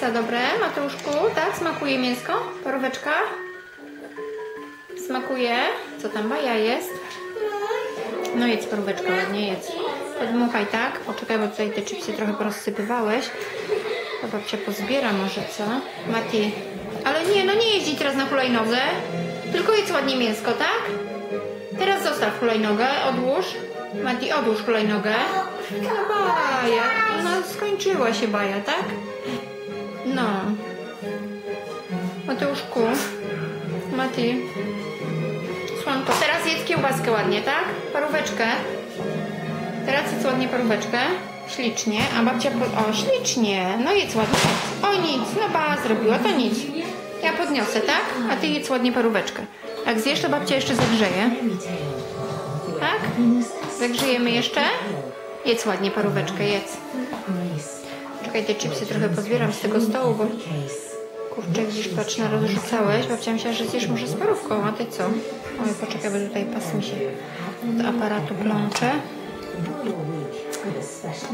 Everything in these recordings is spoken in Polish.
Co dobre, Mateuszku? Tak, smakuje mięsko? Paróweczka? Smakuje? Co tam baja jest? No jedz paróweczkę, ładnie jedz. Podmuchaj, tak? Poczekaj, bo tutaj te chipsy trochę porozsypywałeś. To babcia pozbiera może, co? Mati. Ale nie, no nie jeździ teraz na hulajnodze. Tylko jedz ładnie mięsko, tak? Teraz zostaw hulajnogę, odłóż. Mati, odłóż hulajnogę. No baja, no skończyła się baja, tak? No. Mateuszku. Mati. Słonko, teraz jedz kiełbaskę ładnie, tak? Paróweczkę. Teraz jedz ładnie paróweczkę. Ślicznie. A babcia... Po... O, ślicznie. No jedz ładnie. O, nic. No ba, zrobiła, to nic. Ja podniosę, tak? A ty jedz ładnie paróweczkę. Jak zjesz, to babcia jeszcze zagrzeje. Tak? Zagrzejemy jeszcze? Jedz ładnie paróweczkę, jedz. Czekaj, te chipsy trochę pozbieram z tego stołu, bo... Kurczę, gdzieś patrz na rozrzucałeś. Babcia myślała, że zjesz może z parówką, a ty co? Oj, poczekaj, bo tutaj pas mi się do aparatu plącze.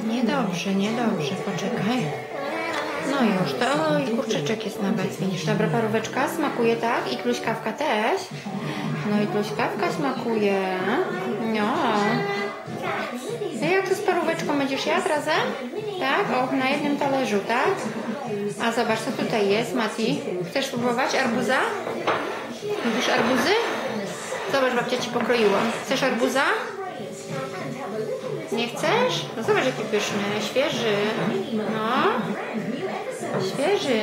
Niedobrze, niedobrze, poczekaj. No już, to oj, kurczyczek jest nawet, widzisz. Dobra, paróweczka smakuje, tak? I kluśkawka też. No i kluśkawka smakuje. No. No jak to z paróweczką będziesz jadł razem? Tak? O, na jednym talerzu, tak? A zobacz, co tutaj jest, Mati. Chcesz spróbować arbuza? Lubisz arbuzy? Zobacz, babcia ci pokroiła. Chcesz arbuza? Nie chcesz? No zobacz, jaki pyszny, świeży. No. Świeży.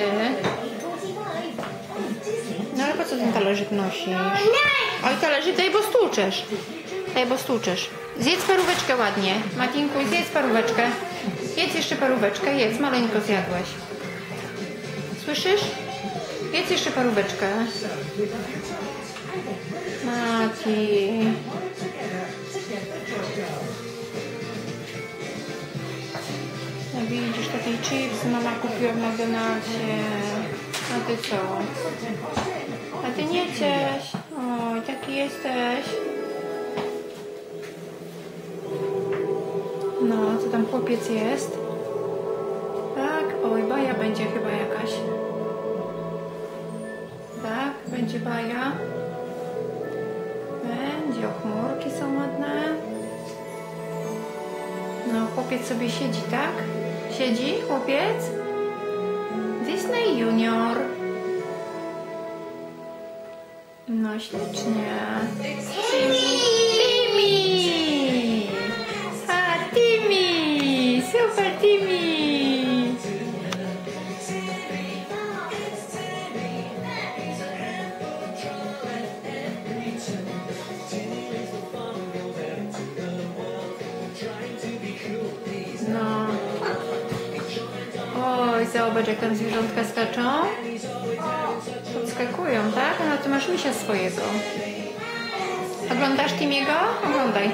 No ale po co ten talerzyk nosisz? Oj, talerzyk daj, bo stłuczesz. Daj, bo stłuczesz. Zjedz paróweczkę ładnie. Matinku, zjedz paróweczkę. Jedz jeszcze paróweczkę, jedz, maleńko zjadłeś. Słyszysz? Jedz jeszcze paróweczkę. Mati. No widzisz, takie chipsy mama kupiła w McDonaldzie. A ty co? A ty nie ciesz. Oj, taki jesteś. No, tam chłopiec jest? Tak? Oj, baja będzie chyba jakaś. Tak? Będzie baja. Będzie, o chmurki są ładne. No, chłopiec sobie siedzi, tak? Siedzi chłopiec? Disney Junior. No, ślicznie. Zobacz jak tam zwierzątka skaczą. Podskakują, tak? No ty masz misia swojego. Oglądasz Timiego? Oglądaj.